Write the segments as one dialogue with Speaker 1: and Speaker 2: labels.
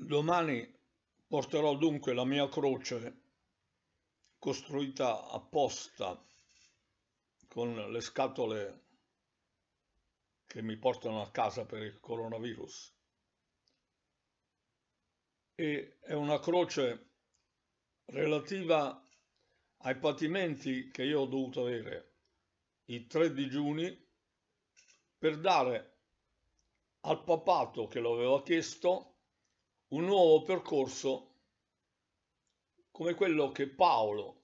Speaker 1: Domani porterò dunque la mia croce costruita apposta con le scatole che mi portano a casa per il coronavirus. E è una croce relativa ai patimenti che io ho dovuto avere i tre digiuni per dare al papato che lo aveva chiesto un nuovo percorso come quello che Paolo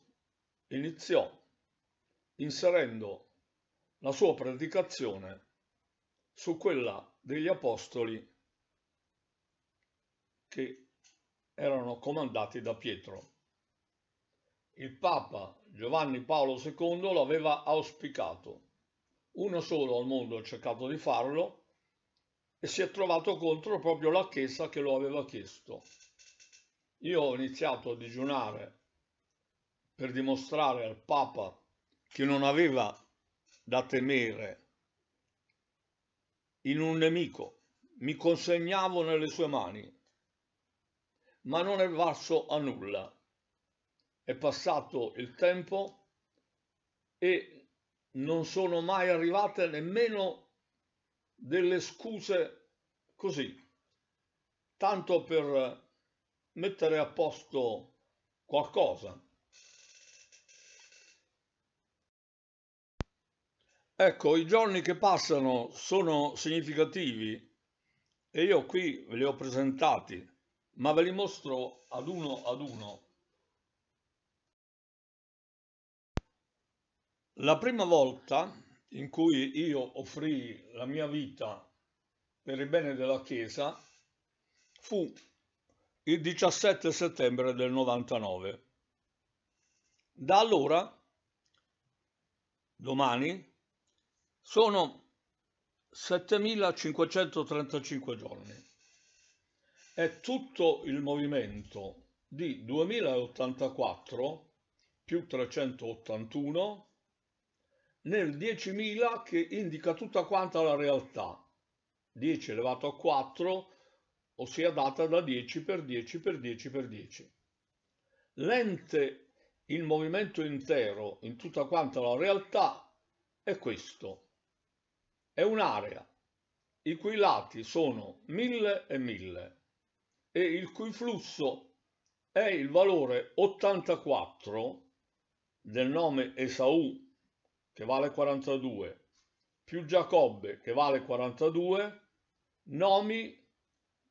Speaker 1: iniziò inserendo la sua predicazione su quella degli apostoli che erano comandati da Pietro. Il Papa Giovanni Paolo II lo aveva auspicato. Uno solo al mondo ha cercato di farlo e si è trovato contro proprio la Chiesa che lo aveva chiesto. Io ho iniziato a digiunare per dimostrare al Papa che non aveva da temere in un nemico, mi consegnavo nelle sue mani, ma non è valso a nulla. È passato il tempo e non sono mai arrivate nemmeno delle scuse così, tanto per mettere a posto qualcosa. Ecco, i giorni che passano sono significativi e io qui ve li ho presentati, ma ve li mostro ad uno ad uno. La prima volta in cui io offrii la mia vita per il bene della Chiesa fu il 17 settembre del 99. Da allora, domani, sono 7535 giorni. È tutto il movimento di 2084 più 381 nel 10.000 che indica tutta quanta la realtà. 10 elevato a 4, ossia data da 10 per 10 per 10 per 10. L'ente, il movimento intero in tutta quanta la realtà è questo. È un'area i cui lati sono 1000 e 1000 e il cui flusso è il valore 84 del nome Esaù che vale 42, più Giacobbe che vale 42, nomi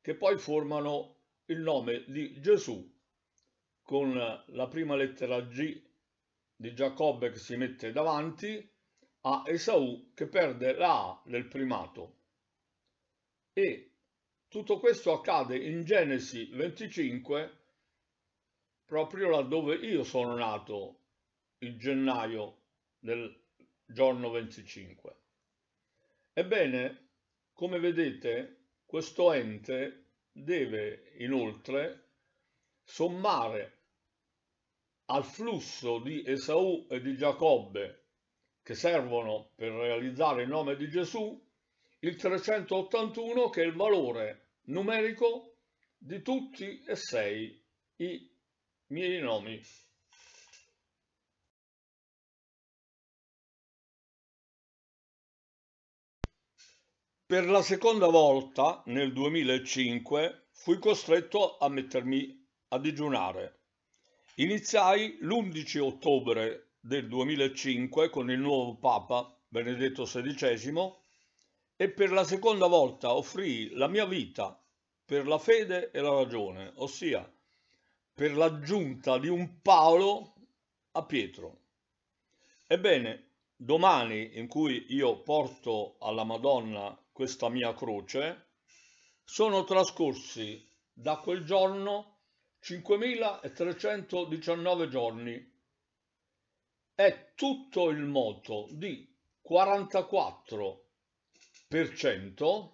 Speaker 1: che poi formano il nome di Gesù con la prima lettera G di Giacobbe che si mette davanti a Esaù che perde la A del primato. E tutto questo accade in Genesi 25, proprio laddove io sono nato il gennaio del giorno 25. Ebbene, come vedete, questo ente deve inoltre sommare al flusso di Esaù e di Giacobbe che servono per realizzare il nome di Gesù il 381 che è il valore numerico di tutti e sei i miei nomi. Per la seconda volta, nel 2005, fui costretto a mettermi a digiunare. Iniziai l'11 ottobre del 2005 con il nuovo Papa Benedetto XVI e per la seconda volta offrii la mia vita per la fede e la ragione, ossia per l'aggiunta di un Paolo a Pietro. Ebbene, domani in cui io porto alla Madonna questa mia croce, sono trascorsi da quel giorno 5319 giorni. È tutto il moto di 44%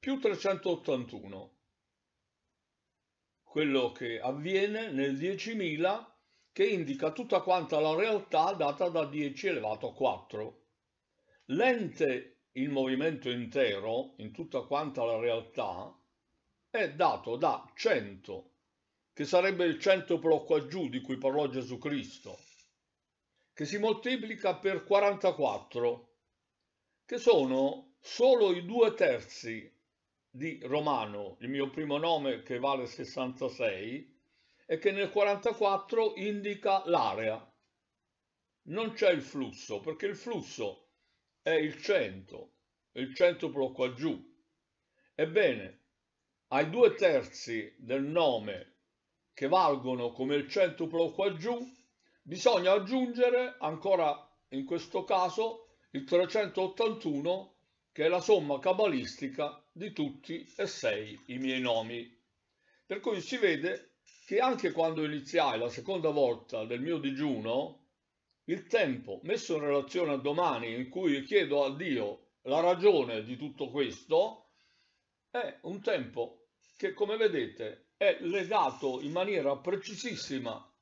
Speaker 1: più 381. Quello che avviene nel 10.000 che indica tutta quanta la realtà data da 10 elevato a 4. L'ente il movimento intero, in tutta quanta la realtà, è dato da 100, che sarebbe il centuplo qua giù di cui parlò Gesù Cristo, che si moltiplica per 44, che sono solo i due terzi di Romano, il mio primo nome che vale 66, e che nel 44 indica l'area. Non c'è il flusso, perché il flusso è il 100, il centuplo qua giù. Ebbene, ai due terzi del nome che valgono come il centuplo qua giù, bisogna aggiungere ancora in questo caso il 381 che è la somma cabalistica di tutti e sei i miei nomi. Per cui si vede che anche quando iniziai la seconda volta del mio digiuno, il tempo messo in relazione a domani in cui chiedo a Dio la ragione di tutto questo, è un tempo che come vedete è legato in maniera precisissima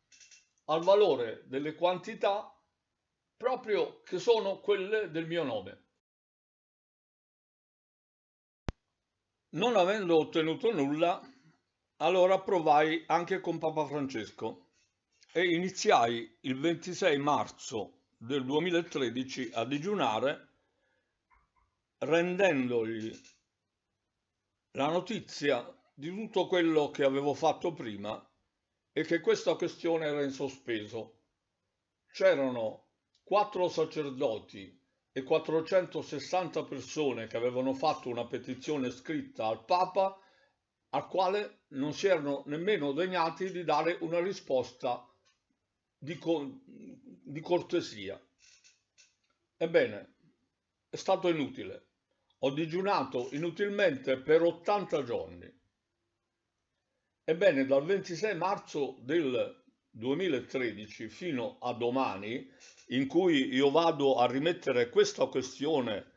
Speaker 1: al valore delle quantità proprio che sono quelle del mio nome. Non avendo ottenuto nulla, allora provai anche con Papa Francesco e iniziai il 26 marzo del 2013 a digiunare rendendogli la notizia di tutto quello che avevo fatto prima e che questa questione era in sospeso. C'erano quattro sacerdoti e 460 persone che avevano fatto una petizione scritta al Papa al quale non si erano nemmeno degnati di dare una risposta di, co di cortesia. Ebbene, è stato inutile. Ho digiunato inutilmente per 80 giorni. Ebbene, dal 26 marzo del 2013 fino a domani, in cui io vado a rimettere questa questione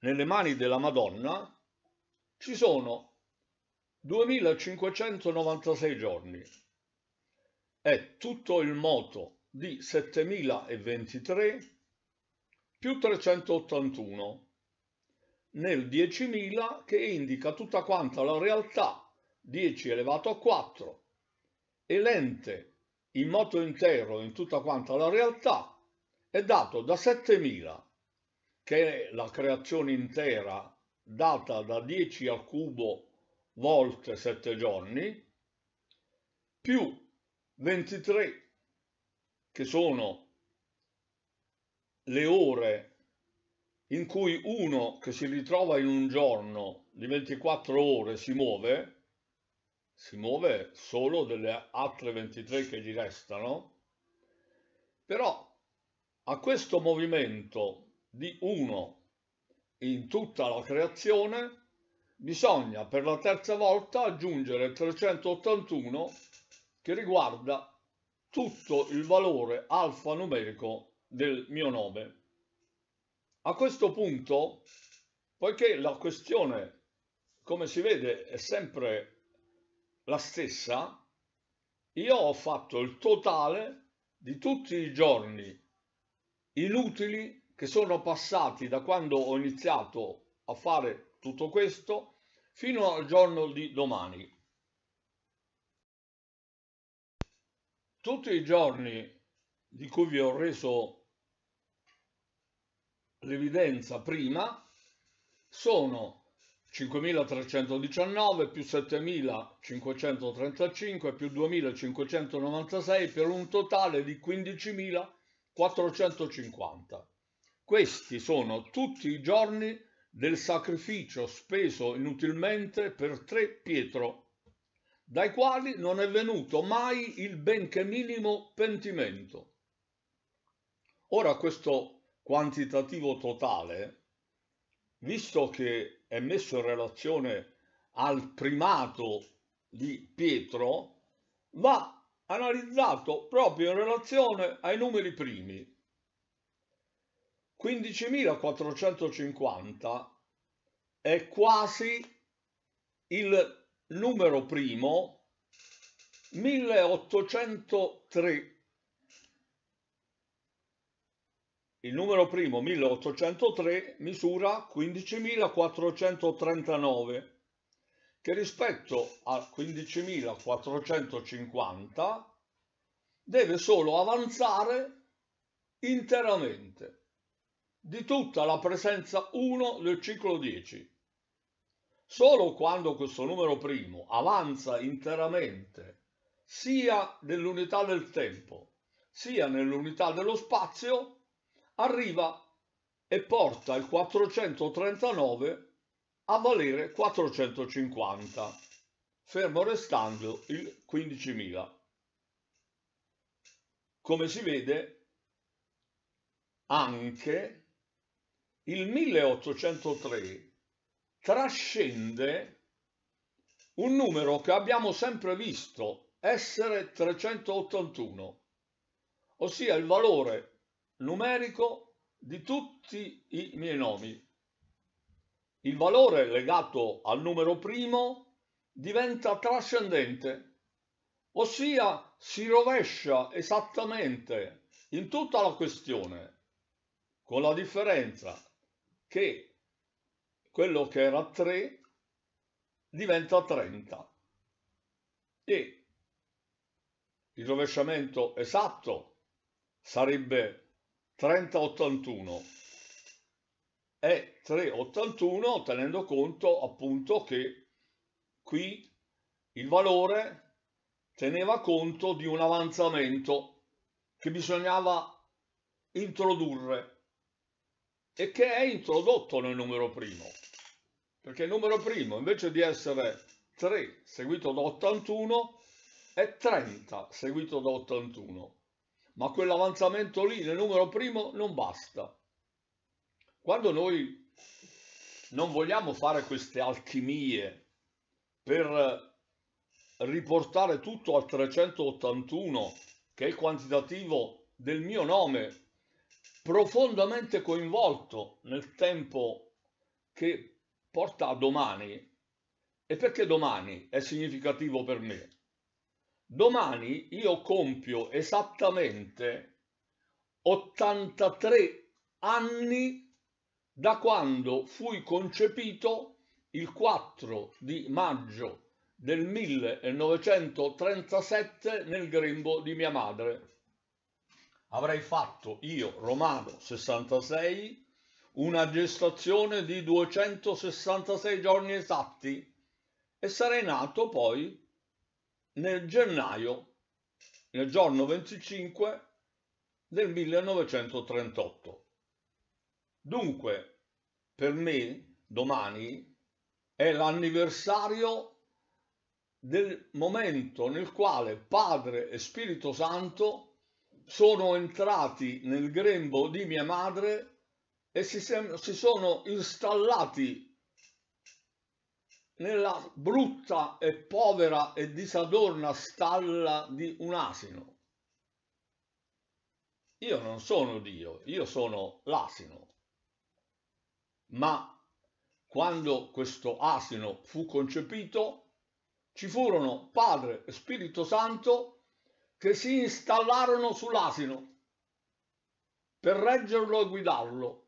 Speaker 1: nelle mani della Madonna, ci sono 2596 giorni. È tutto il moto di 7023 più 381 nel 10.000 che indica tutta quanta la realtà 10 elevato a 4 e l'ente in moto intero in tutta quanta la realtà è dato da 7000 che è la creazione intera data da 10 al cubo volte 7 giorni più 23 che sono le ore in cui uno che si ritrova in un giorno di 24 ore si muove si muove solo delle altre 23 che gli restano, però a questo movimento di 1 in tutta la creazione bisogna per la terza volta aggiungere 381 che riguarda tutto il valore alfanumerico del mio nome. A questo punto, poiché la questione, come si vede, è sempre la stessa, io ho fatto il totale di tutti i giorni inutili che sono passati da quando ho iniziato a fare tutto questo fino al giorno di domani. Tutti i giorni di cui vi ho reso l'evidenza prima sono 5.319 più 7.535 più 2.596 per un totale di 15.450. Questi sono tutti i giorni del sacrificio speso inutilmente per tre Pietro, dai quali non è venuto mai il benché minimo pentimento. Ora questo quantitativo totale, visto che è messo in relazione al primato di Pietro va analizzato proprio in relazione ai numeri primi. 15.450 è quasi il numero primo 1803 Il numero primo 1803 misura 15.439, che rispetto a 15.450 deve solo avanzare interamente di tutta la presenza 1 del ciclo 10. Solo quando questo numero primo avanza interamente sia nell'unità del tempo sia nell'unità dello spazio arriva e porta il 439 a valere 450, fermo restando il 15.000. Come si vede, anche il 1803 trascende un numero che abbiamo sempre visto essere 381, ossia il valore numerico di tutti i miei nomi. Il valore legato al numero primo diventa trascendente, ossia si rovescia esattamente in tutta la questione, con la differenza che quello che era 3 diventa 30 e il rovesciamento esatto sarebbe 3081 e 381 tenendo conto appunto che qui il valore teneva conto di un avanzamento che bisognava introdurre e che è introdotto nel numero primo perché il numero primo invece di essere 3 seguito da 81 è 30 seguito da 81 ma quell'avanzamento lì nel numero primo non basta. Quando noi non vogliamo fare queste alchimie per riportare tutto al 381 che è il quantitativo del mio nome profondamente coinvolto nel tempo che porta a domani e perché domani è significativo per me domani io compio esattamente 83 anni da quando fui concepito il 4 di maggio del 1937 nel grembo di mia madre. Avrei fatto io, Romano 66, una gestazione di 266 giorni esatti e sarei nato poi nel gennaio, nel giorno 25 del 1938. Dunque, per me, domani è l'anniversario del momento nel quale Padre e Spirito Santo sono entrati nel grembo di mia madre e si, si sono installati nella brutta e povera e disadorna stalla di un asino. Io non sono Dio, io sono l'asino. Ma quando questo asino fu concepito, ci furono Padre e Spirito Santo che si installarono sull'asino per reggerlo e guidarlo.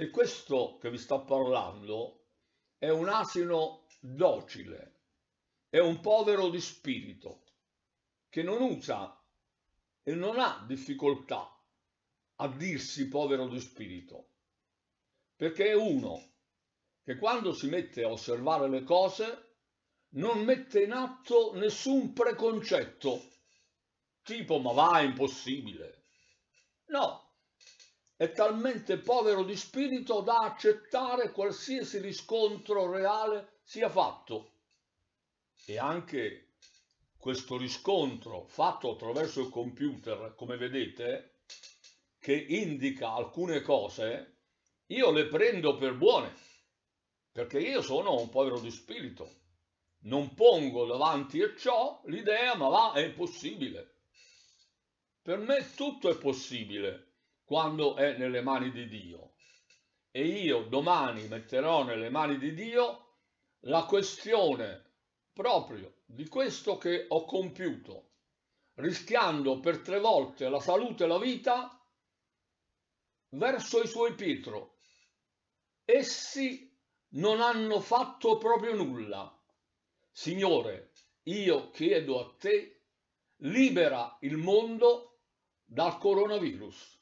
Speaker 1: E questo che vi sto parlando è un asino docile, è un povero di spirito che non usa e non ha difficoltà a dirsi povero di spirito, perché è uno che quando si mette a osservare le cose non mette in atto nessun preconcetto, tipo ma va, è impossibile. No, è talmente povero di spirito da accettare qualsiasi riscontro reale sia fatto. E anche questo riscontro fatto attraverso il computer, come vedete, che indica alcune cose, io le prendo per buone, perché io sono un povero di spirito. Non pongo davanti a ciò l'idea, ma va, è impossibile. Per me tutto è possibile quando è nelle mani di Dio. E io domani metterò nelle mani di Dio la questione proprio di questo che ho compiuto, rischiando per tre volte la salute e la vita verso i suoi Pietro. Essi non hanno fatto proprio nulla. Signore, io chiedo a te, libera il mondo dal coronavirus.